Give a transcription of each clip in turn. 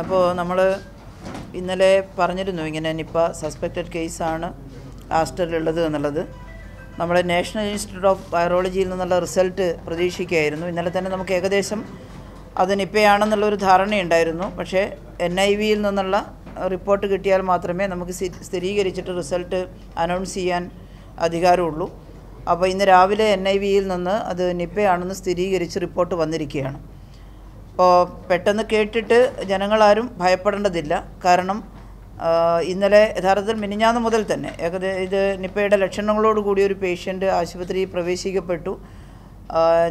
അപ്പോൾ നമ്മൾ ഇന്നലെ പറഞ്ഞിരുന്നു ഇങ്ങനെ നിപ്പ സസ്പെക്റ്റഡ് കേസാണ് ആസ്റ്ററിലുള്ളത് എന്നുള്ളത്. നമ്മുടെ നാഷണൽ ഇൻസ്റ്റിറ്റ്യൂട്ട് ഓഫ് വൈറോളജിയിൽ നിന്നുള്ള റിസൾട്ട് പ്രതീക്ഷിക്കുകയായിരുന്നു. ഇന്നലെ തന്നെ നമുക്ക് ഏകദേശം അത് നിപ്പയാണെന്നുള്ളൊരു ധാരണയുണ്ടായിരുന്നു. പക്ഷേ എൻ ഐ വിയിൽ നിന്നുള്ള റിപ്പോർട്ട് കിട്ടിയാൽ മാത്രമേ നമുക്ക് സ്ഥിരീകരിച്ചിട്ട് റിസൾട്ട് അനൗൺസ് ചെയ്യാൻ അധികാരമുള്ളൂ. അപ്പോൾ ഇന്ന് രാവിലെ എൻ ഐ വിയിൽ നിന്ന് അത് നിപ്പയാണെന്ന് സ്ഥിരീകരിച്ച് റിപ്പോർട്ട് വന്നിരിക്കുകയാണ്. അപ്പോൾ പെട്ടെന്ന് കേട്ടിട്ട് ജനങ്ങളാരും ഭയപ്പെടേണ്ടതില്ല. കാരണം ഇന്നലെ യഥാർത്ഥത്തിൽ മിനിഞ്ഞാന്ന് മുതൽ തന്നെ ഏകദേശം ഇത് നിപ്പയുടെ ലക്ഷണങ്ങളോട് കൂടിയ ഒരു പേഷ്യന്റ് ആശുപത്രിയിൽ പ്രവേശിക്കപ്പെട്ടു.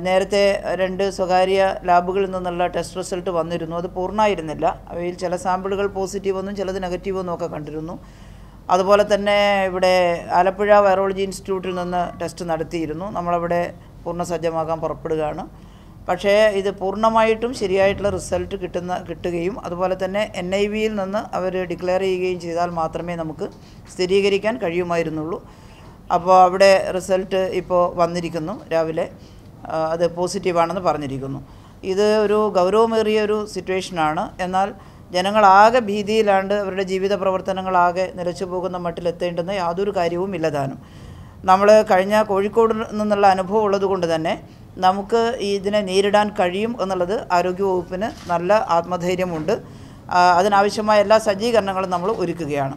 നേരത്തെ രണ്ട് സ്വകാര്യ ലാബുകളിൽ നിന്നുള്ള ടെസ്റ്റ് റിസൾട്ട് വന്നിരുന്നു. അത് പൂർണമായിരുന്നില്ല അവയിൽ ചില സാമ്പിളുകൾ പോസിറ്റീവ് ഒന്നും ചിലത് നെഗറ്റീവ് ഒന്നും ഒക്കെ കണ്ടിരുന്നു. അതുപോലെ തന്നെ ഇവിടെ ആലപ്പുഴ വൈറോളജി ഇൻസ്റ്റിറ്റ്യൂട്ടിൽ നിന്ന് ടെസ്റ്റ് നടത്തിയിരുന്നു. നമ്മളവിടെ പൂർണ സജ്ജമാകാൻ പുറപ്പെടുകയാണ്. പക്ഷേ ഇത് പൂർണമായിട്ടും ശരിയായിട്ടുള്ള റിസൾട്ട് കിട്ടുന്ന കിട്ടുകയും അതുപോലെ തന്നെ എൻ ഐ വിയിൽ നിന്ന് അവർ ഡിക്ലെയർ ചെയ്യുകയും ചെയ്താൽ മാത്രമേ നമുക്ക് സ്ഥിരീകരിക്കാൻ കഴിയുമായിരുന്നുള്ളൂ. അപ്പോൾ അവിടെ റിസൾട്ട് ഇപ്പോൾ വന്നിരിക്കുന്നു രാവിലെ. അത് പോസിറ്റീവാണെന്ന് പറഞ്ഞിരിക്കുന്നു. ഇത് ഒരു ഗൗരവമേറിയ ഒരു സിറ്റുവേഷനാണ്. എന്നാൽ ജനങ്ങളാകെ ഭീതിയിലാണ്ട് അവരുടെ ജീവിത പ്രവർത്തനങ്ങളാകെ നിലച്ചു പോകുന്ന മട്ടിലെത്തേണ്ടുന്ന യാതൊരു കാര്യവും ഇല്ലതാനും നമ്മൾ കഴിഞ്ഞ കോഴിക്കോട് നിന്നുള്ള അനുഭവം ഉള്ളത് കൊണ്ട് തന്നെ നമുക്ക് ഇതിനെ നേരിടാൻ കഴിയും എന്നുള്ളത് ആരോഗ്യവകുപ്പിന് നല്ല ആത്മധൈര്യമുണ്ട്. അതിനാവശ്യമായ എല്ലാ സജ്ജീകരണങ്ങളും നമ്മൾ ഒരുക്കുകയാണ്.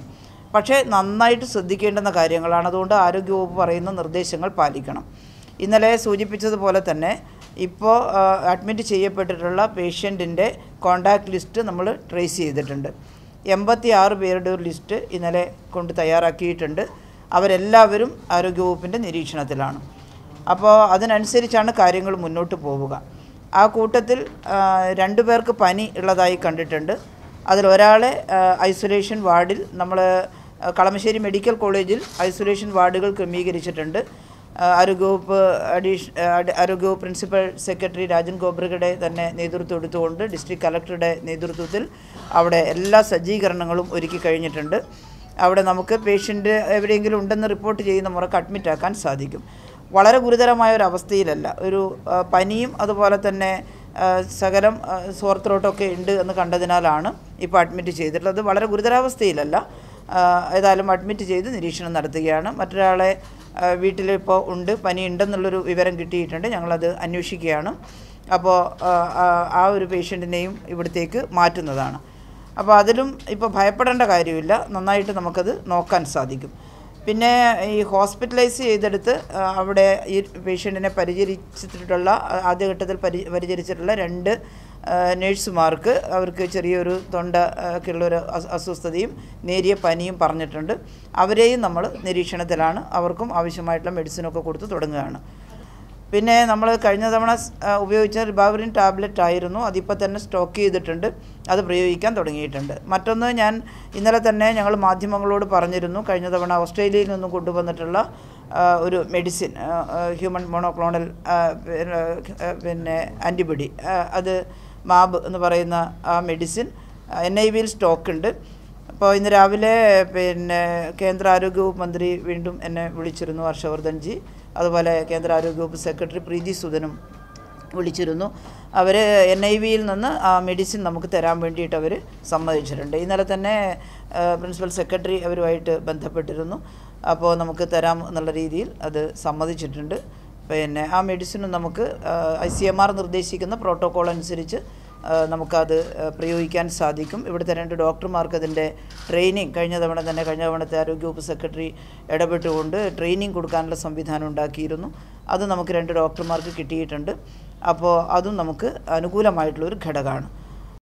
പക്ഷേ നന്നായിട്ട് ശ്രദ്ധിക്കേണ്ടുന്ന കാര്യങ്ങളാണ്. അതുകൊണ്ട് ആരോഗ്യവകുപ്പ് പറയുന്ന നിർദ്ദേശങ്ങൾ പാലിക്കണം. ഇന്നലെ സൂചിപ്പിച്ചതുപോലെ തന്നെ ഇപ്പോൾ അഡ്മിറ്റ് ചെയ്യപ്പെട്ടിട്ടുള്ള പേഷ്യന്റിന്റെ കോണ്ടാക്ട് ലിസ്റ്റ് നമ്മൾ ട്രേസ് ചെയ്തിട്ടുണ്ട്. എൺപത്തി ആറ് പേരുടെ ഒരു ലിസ്റ്റ് ഇന്നലെ കൊണ്ട് തയ്യാറാക്കിയിട്ടുണ്ട്. അവരെല്ലാവരും ആരോഗ്യവകുപ്പിന്റെ നിരീക്ഷണത്തിലാണ്. അപ്പോൾ അതിനനുസരിച്ചാണ് കാര്യങ്ങൾ മുന്നോട്ട് പോവുക. ആ കൂട്ടത്തിൽ രണ്ടു പേർക്ക് പനി ഉള്ളതായി കണ്ടിട്ടുണ്ട്. അതിൽ ഒരാളെ ഐസൊലേഷൻ വാർഡിൽ നമ്മൾ കളമശ്ശേരി മെഡിക്കൽ കോളേജിൽ ഐസൊലേഷൻ വാർഡുകൾ ക്രമീകരിച്ചിട്ടുണ്ട്. ആരോഗ്യവകുപ്പ് അഡീഷ ആരോഗ്യവകുപ്പ് പ്രിൻസിപ്പൽ സെക്രട്ടറി രാജൻ ഗോബ്രഗയുടെ തന്നെ നേതൃത്വം എടുത്തുകൊണ്ട് ഡിസ്ട്രിക്ട് കലക്ടറുടെ നേതൃത്വത്തിൽ അവിടെ എല്ലാ സജ്ജീകരണങ്ങളും ഒരുക്കി കഴിഞ്ഞിട്ടുണ്ട്. അവിടെ നമുക്ക് പേഷ്യന്റ് എവിടെയെങ്കിലും ഉണ്ടെന്ന് റിപ്പോർട്ട് ചെയ്യുന്ന മുറക്ക് അഡ്മിറ്റ് ആക്കാൻ സാധിക്കും. വളരെ ഗുരുതരമായ ഒരു അവസ്ഥയിലല്ല. ഒരു പനിയും അതുപോലെ തന്നെ സകലം സോർത്രോട്ടൊക്കെ ഉണ്ട് എന്ന് കണ്ടതിനാലാണ് ഇപ്പോൾ അഡ്മിറ്റ് ചെയ്തിട്ടുള്ളത്. വളരെ ഗുരുതരാവസ്ഥയിലല്ല. ഏതായാലും അഡ്മിറ്റ് ചെയ്ത് നിരീക്ഷണം നടത്തുകയാണ്. മറ്റൊരാളെ വീട്ടിലിപ്പോൾ ഉണ്ട് പനി ഉണ്ടെന്നുള്ളൊരു വിവരം കിട്ടിയിട്ടുണ്ട്. ഞങ്ങളത് അന്വേഷിക്കുകയാണ്. അപ്പോൾ ആ ഒരു പേഷ്യന്റിനെയും ഇവിടത്തേക്ക് മാറ്റുന്നതാണ്. അപ്പോൾ അതിലും ഇപ്പോൾ ഭയപ്പെടേണ്ട കാര്യമില്ല. നന്നായിട്ട് നമുക്കത് നോക്കാൻ സാധിക്കും. പിന്നെ ഈ ഹോസ്പിറ്റലൈസ് ചെയ്തെടുത്ത് അവിടെ ഈ പേഷ്യന്റിനെ പരിചരിച്ചിട്ടുള്ള ആദ്യഘട്ടത്തിൽ പരി പരിചരിച്ചിട്ടുള്ള രണ്ട് നേഴ്സുമാർക്ക് അവർക്ക് ചെറിയൊരു തൊണ്ട ഒക്കെയുള്ളൊരു അസ്- അസ്വസ്ഥതയും നേരിയ പനിയും പറഞ്ഞിട്ടുണ്ട്. അവരെയും നമ്മൾ നിരീക്ഷണത്തിലാണ്. അവർക്കും ആവശ്യമായിട്ടുള്ള മെഡിസിനൊക്കെ കൊടുത്ത് തുടങ്ങുകയാണ്. പിന്നെ നമ്മൾ കഴിഞ്ഞ തവണ ഉപയോഗിച്ച റിബാവറിൻ ടാബ്ലറ്റ് ആയിരുന്നു. അതിപ്പോൾ തന്നെ സ്റ്റോക്ക് ചെയ്തിട്ടുണ്ട്. അത് പ്രയോഗിക്കാൻ തുടങ്ങിയിട്ടുണ്ട്. മറ്റൊന്ന് ഞാൻ ഇന്നലെ തന്നെ ഞങ്ങൾ മാധ്യമങ്ങളോട് പറഞ്ഞിരുന്നു. കഴിഞ്ഞ തവണ ഓസ്ട്രേലിയയിൽ നിന്നും കൊണ്ടുവന്നിട്ടുള്ള ഒരു മെഡിസിൻ ഹ്യൂമൻ മോണോക്ലോണൽ പിന്നെ, ആന്റിബോഡി അത് മാബ് എന്ന് പറയുന്ന ആ മെഡിസിൻ എൻ ഐ വിയിൽ സ്റ്റോക്ക് ഉണ്ട്. അപ്പോൾ ഇന്ന് രാവിലെ പിന്നെ കേന്ദ്ര ആരോഗ്യവകുപ്പ് മന്ത്രി വീണ്ടും എന്നെ വിളിച്ചിരുന്നു ഹർഷവർദ്ധൻജി അതുപോലെ കേന്ദ്ര ആരോഗ്യവകുപ്പ് സെക്രട്ടറി പ്രീതി സുധനും വിളിച്ചിരുന്നു. അവർ എൻ ഐ വിയിൽ നിന്ന് ആ മെഡിസിൻ നമുക്ക് തരാൻ വേണ്ടിയിട്ട് അവർ സമ്മതിച്ചിട്ടുണ്ട്. ഇന്നലെ തന്നെ പ്രിൻസിപ്പൽ സെക്രട്ടറി അവരുമായിട്ട് ബന്ധപ്പെട്ടിരുന്നു. അപ്പോൾ നമുക്ക് തരാം എന്നുള്ള രീതിയിൽ അത് സമ്മതിച്ചിട്ടുണ്ട്. പിന്നെ ആ മെഡിസിനും നമുക്ക് ഐ സി എം ആർ നിർദ്ദേശിക്കുന്ന പ്രോട്ടോക്കോൾ അനുസരിച്ച് നമുക്കത് പ്രയോഗിക്കാൻ സാധിക്കും. ഇവിടുത്തെ രണ്ട് ഡോക്ടർമാർക്ക് അതിന്റെ ട്രെയിനിങ് കഴിഞ്ഞ തവണ തന്നെ കഴിഞ്ഞ തവണത്തെ ആരോഗ്യവകുപ്പ് സെക്രട്ടറി ഇടപെട്ടുകൊണ്ട് ട്രെയിനിങ് കൊടുക്കാനുള്ള സംവിധാനം ഉണ്ടാക്കിയിരുന്നു. അത് നമുക്ക് രണ്ട് ഡോക്ടർമാർക്ക് കിട്ടിയിട്ടുണ്ട്. അപ്പോൾ അതും നമുക്ക് അനുകൂലമായിട്ടുള്ളൊരു ഘടകമാണ്.